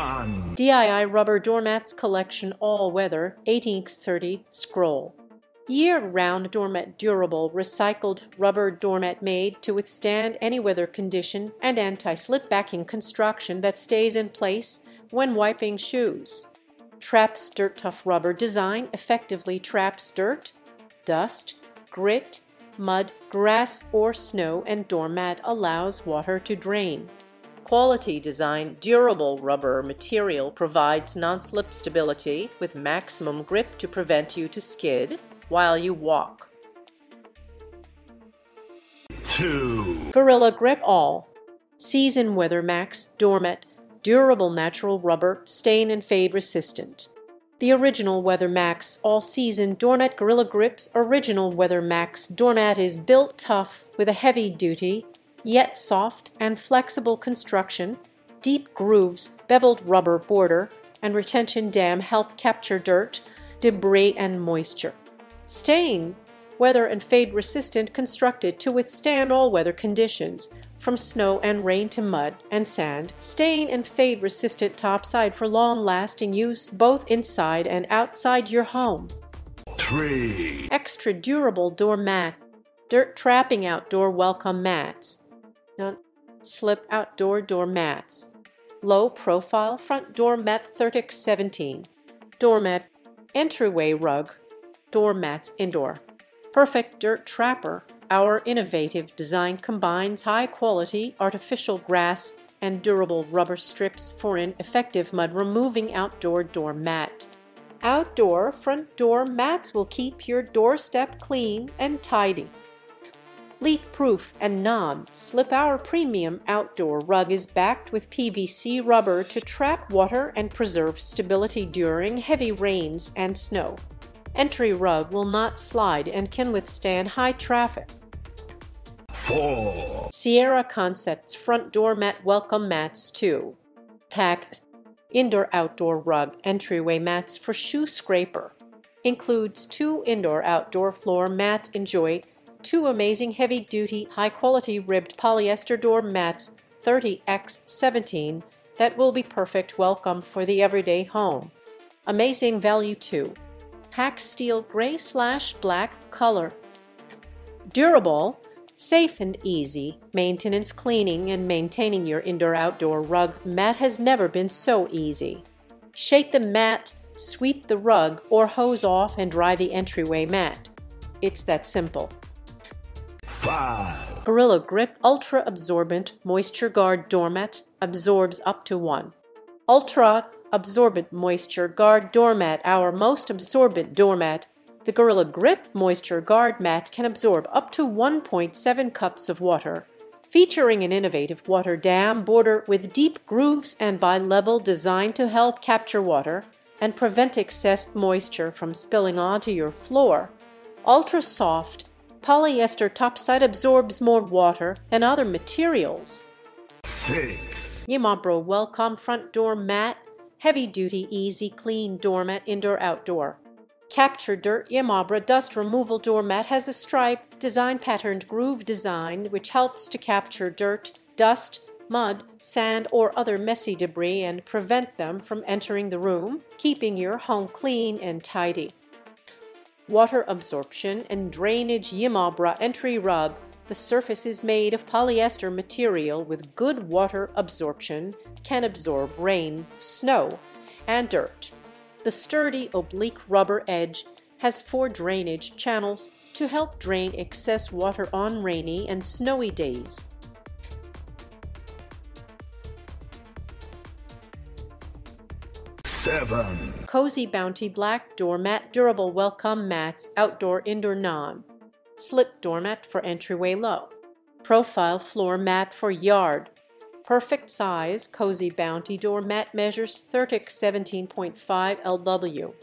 One. DIY Rubber Doormats Collection All Weather 18x30 Scroll. Year-round doormat durable recycled rubber doormat made to withstand any weather condition and anti-slip backing construction that stays in place when wiping shoes. Traps dirt tough rubber design effectively traps dirt, dust, grit, mud, grass, or snow and doormat allows water to drain. Quality design durable rubber material provides non-slip stability with maximum grip to prevent you to skid while you walk. Two. Gorilla Grip All Season WeatherMax Doormat Durable natural rubber, stain and fade resistant. The original WeatherMax all-season Doormat Gorilla Grips Original WeatherMax doormat is built tough with a heavy-duty, yet soft and flexible construction, deep grooves, beveled rubber border, and retention dam help capture dirt, debris, and moisture. Stain, weather and fade resistant constructed to withstand all weather conditions, from snow and rain to mud and sand, stain and fade resistant topside for long-lasting use both inside and outside your home. Three. Extra durable door mat, dirt trapping outdoor welcome mats, slip outdoor door mats, low profile front door mat 30 17, doormat, entryway rug, door mats indoor. Perfect Dirt Trapper, our innovative design combines high-quality artificial grass and durable rubber strips for an effective mud-removing outdoor door mat. Outdoor front door mats will keep your doorstep clean and tidy. Leak-proof and non-slip our premium outdoor rug is backed with PVC rubber to trap water and preserve stability during heavy rains and snow. Entry rug will not slide and can withstand high traffic. Four. Sierra Concepts Front Door Mat Welcome Mats 2. Packed indoor-outdoor rug entryway mats for shoe scraper. Includes two indoor-outdoor floor mats. Enjoy two amazing heavy-duty, high-quality ribbed polyester door mats 30x17 that will be perfect welcome for the everyday home. Amazing value too. Hack steel gray slash black color. Durable, safe and easy. Maintenance cleaning and maintaining your indoor-outdoor rug mat has never been so easy. Shake the mat, sweep the rug, or hose off and dry the entryway mat. It's that simple. Five. Gorilla Grip Ultra Absorbent Moisture Guard Doormat absorbs up to 1. Ultra Absorbent Moisture Guard Doormat Our most absorbent doormat, the Gorilla Grip Moisture Guard Mat can absorb up to 1.7 cups of water, featuring an innovative water dam border with deep grooves and bi-level design to help capture water and prevent excess moisture from spilling onto your floor. Ultra soft, polyester topside absorbs more water than other materials. Six. Yimobra Welcome Front Door Mat Heavy Duty Easy Clean Doormat Indoor-Outdoor Capture Dirt Yimobra Dust Removal Doormat has a stripe, design patterned groove design which helps to capture dirt, dust, mud, sand, or other messy debris and prevent them from entering the room, keeping your home clean and tidy. Water absorption and drainage Yimobra entry rug. The surface is made of polyester material with good water absorption, can absorb rain, snow, and dirt. The sturdy oblique rubber edge has four drainage channels to help drain excess water on rainy and snowy days. Seven. CozyBounty Black Doormat Durable Welcome Mats Outdoor Indoor Non. Slip doormat for entryway low. Profile floor mat for yard. Perfect size CozyBounty doormat measures 30x 17.5 lw.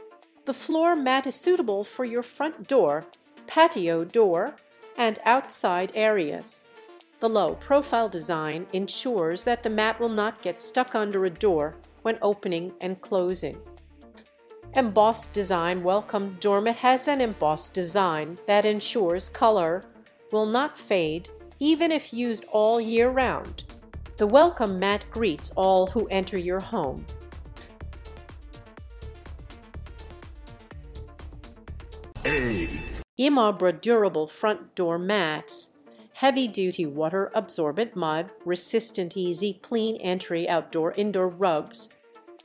The floor mat is suitable for your front door, patio door, and outside areas. The low profile design ensures that the mat will not get stuck under a door when opening and closing. Embossed design Welcome Dormit has an embossed design that ensures color will not fade even if used all year round. The welcome mat greets all who enter your home. Eight. Yimobra durable front door mats, heavy-duty water-absorbent mud, resistant easy clean entry outdoor indoor rugs,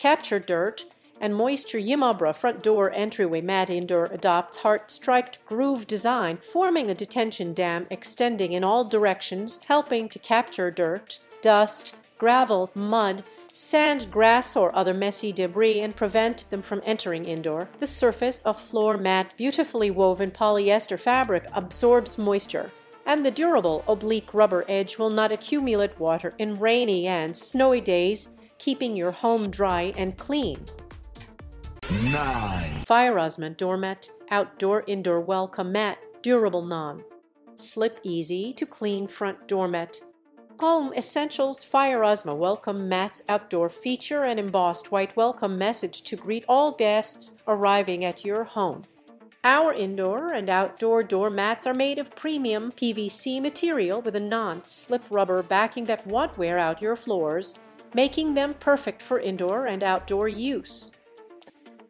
capture dirt and moisture Yimobra front door entryway mat indoor adopts heart-striped groove design forming a detention dam extending in all directions helping to capture dirt, dust, gravel, mud, sand, grass, or other messy debris and prevent them from entering indoor. The surface of floor mat beautifully woven polyester fabric absorbs moisture, and the durable oblique rubber edge will not accumulate water in rainy and snowy days, keeping your home dry and clean. 9. Fire doormat, outdoor indoor welcome mat, durable non. Slip easy to clean front doormat Home Essentials Fireosma Welcome Mats Outdoor feature an embossed white welcome message to greet all guests arriving at your home. Our indoor and outdoor door mats are made of premium PVC material with a non-slip rubber backing that won't wear out your floors, making them perfect for indoor and outdoor use.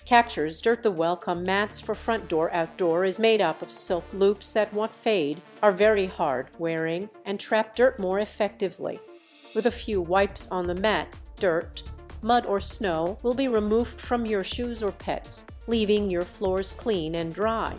Captures Dirt the Welcome mats for front door outdoor is made up of silk loops that won't fade, are very hard wearing, and trap dirt more effectively. With a few wipes on the mat, dirt, mud or snow will be removed from your shoes or pets, leaving your floors clean and dry.